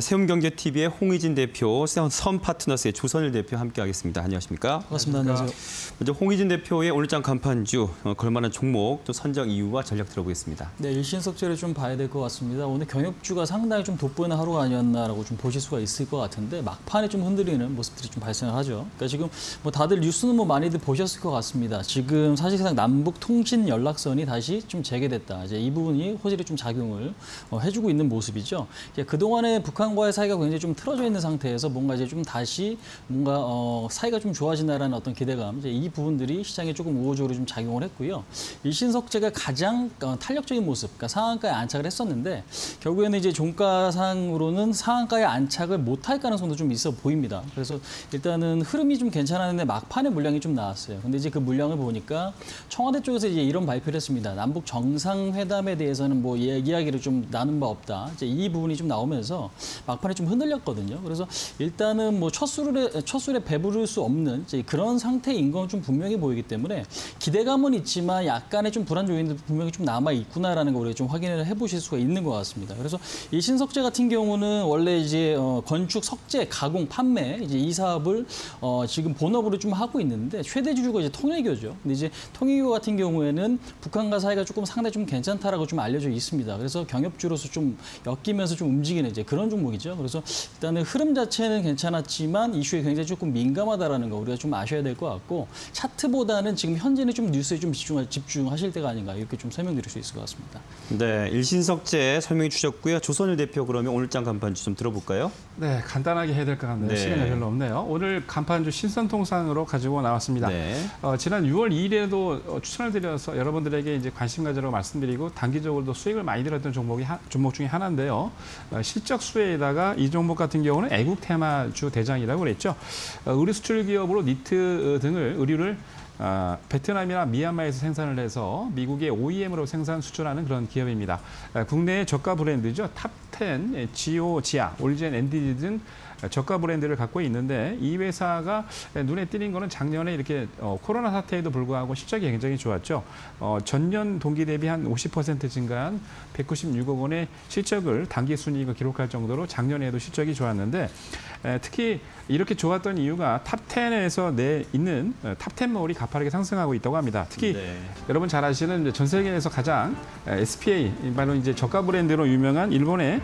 세움경제TV의 홍희진 대표, 선파트너스의 조선일 대표 함께하겠습니다. 안녕하십니까? 반갑습니다. 안녕하세요. 먼저 홍희진 대표의 오늘장 간판주, 어, 걸만한 종목, 또 선정 이유와 전략 들어보겠습니다. 네, 일신석제를 좀 봐야 될 것 같습니다. 오늘 경협주가 상당히 좀 돋보이는 하루가 아니었나라고 좀 보실 수가 있을 것 같은데 막판에 좀 흔들리는 모습들이 좀 발생을 하죠. 그러니까 지금 뭐 다들 뉴스는 뭐 많이들 보셨을 것 같습니다. 지금 사실상 남북 통신 연락선이 다시 좀 재개됐다. 이제 이 부분이 호질이 좀 작용을 어, 해주고 있는 모습이죠. 그 동안에 북한 과의 사이가 굉장히 좀 틀어져 있는 상태에서 뭔가 이제 좀 다시 뭔가 어, 사이가 좀 좋아진다라는 어떤 기대감, 이제 이 부분들이 시장에 조금 우호적으로 좀 작용을 했고요. 일신석제가 가장 어, 탄력적인 모습, 그러니까 상한가에 안착을 했었는데 결국에는 이제 종가상으로는 상한가에 안착을 못할 가능성도 좀 있어 보입니다. 그래서 일단은 흐름이 좀 괜찮았는데 막판에 물량이 좀 나왔어요. 근데 이제 그 물량을 보니까 청와대 쪽에서 이제 이런 발표를 했습니다. 남북 정상회담에 대해서는 뭐 이야기를 좀 나눈 바 없다. 이제 이 부분이 좀 나오면서 막판에 좀 흔들렸거든요. 그래서 일단은 뭐 첫 술에 첫 술에 배부를 수 없는 이제 그런 상태인 건 좀 분명히 보이기 때문에 기대감은 있지만 약간의 좀 불안 요인도 분명히 좀 남아 있구나라는 걸 우리가 좀 확인을 해보실 수가 있는 것 같습니다. 그래서 이 신석재 같은 경우는 원래 이제 어, 건축 석재 가공 판매 이제 이 사업을 어, 지금 본업으로 좀 하고 있는데 최대 주주가 이제 통일교죠. 근데 이제 통일교 같은 경우에는 북한과 사이가 조금 상당히 좀 괜찮다라고 좀 알려져 있습니다. 그래서 경협주로서 좀 엮이면서 좀 움직이는 이제 그런 종 목이죠. 그래서 일단은 흐름 자체는 괜찮았지만 이슈에 굉장히 조금 민감하다라는 거 우리가 좀 아셔야 될 것 같고 차트보다는 지금 현재는 좀 뉴스에 좀 집중, 집중하실 때가 아닌가 이렇게 좀 설명드릴 수 있을 것 같습니다. 네, 일신석제 설명해 주셨고요. 조선일 대표 그러면 오늘장 간판주 좀 들어볼까요? 네, 간단하게 해야 될 것 같네요. 네. 시간이 별로 없네요. 오늘 간판주 신선통상으로 가지고 나왔습니다. 네. 어, 지난 6월 2일에도 어, 추천을 드려서 여러분들에게 이제 관심 가지라고 말씀드리고 단기적으로도 수익을 많이 들었던 종목이 하, 종목 중에 하나인데요. 어, 실적 수혜 에다가 이 종목 같은 경우는 애국 테마주 대장이라고 그랬죠. 어, 의류 수출 기업으로 니트 어, 등을 의류를 아, 베트남이나 미얀마에서 생산을 해서 미국의 OEM으로 생산 수출하는 그런 기업입니다. 아, 국내의 저가 브랜드죠. 탑텐, 예, 지오지아, 올젠, 앤드지 등 저가 브랜드를 갖고 있는데 이 회사가 눈에 띄는 거는 작년에 이렇게 어, 코로나 사태에도 불구하고 실적이 굉장히 좋았죠. 어, 전년 동기 대비 한 50% 증가한 196억 원의 실적을 당기 순이익을 기록할 정도로 작년에도 실적이 좋았는데 에, 특히 이렇게 좋았던 이유가 탑텐에서 내 있는 어, 탑텐몰이 가파르게 상승하고 있다고 합니다. 특히 네. 여러분 잘 아시는 전 세계에서 가장 에, SPA 바로 이제 저가 브랜드로 유명한 일본의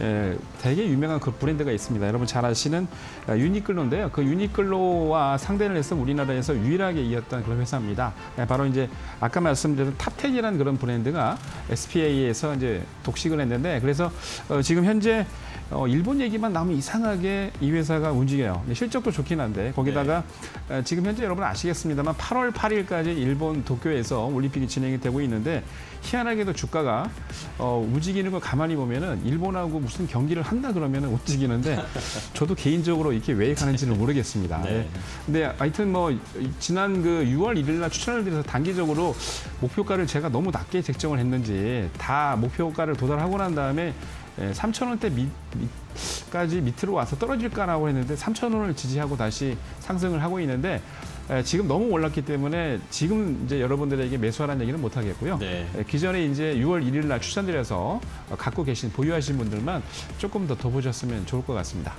에, 되게 유명한 그 브랜드가 있습니다. 여러분 잘 아시는 아, 유니클로인데요. 그 유니클로와 상대를 해서 우리나라에서 유일하게 이겼던 그런 회사입니다. 에, 바로 이제 아까 말씀드린 탑텐이라는 그런 브랜드가 SPA에서 이제 독식을 했는데 그래서 어, 지금 현재 어, 일본 얘기만 나오면 이상하게 이 회사가 움직여요. 실적도 좋긴 한데 거기다가 에, 지금 현재 여러분 아시겠습니다만 8월 8일까지 일본 도쿄에서 올림픽이 진행이 되고 있는데 희한하게도 주가가 어, 움직이는 걸 가만히 보면은 일본하고 무슨 경기를 한다 그러면 움직이는데 저도 개인적으로 이렇게 왜 가는지는 모르겠습니다. 네. 네. 근데 하여튼 뭐 지난 그 6월 1일 날 추천을 드려서 단기적으로 목표가를 제가 너무 낮게 책정을 했는지 다 목표가를 도달하고 난 다음에 3천 원대 밑, 밑까지 밑으로 와서 떨어질까라고 했는데 3천 원을 지지하고 다시 상승을 하고 있는데 에, 지금 너무 올랐기 때문에 지금 이제 여러분들에게 매수하라는 얘기는 못 하겠고요. 네. 에, 기존에 이제 6월 1일 날 추천드려서 어, 갖고 계신 보유하신 분들만 조금 더 더 보셨으면 좋을 것 같습니다.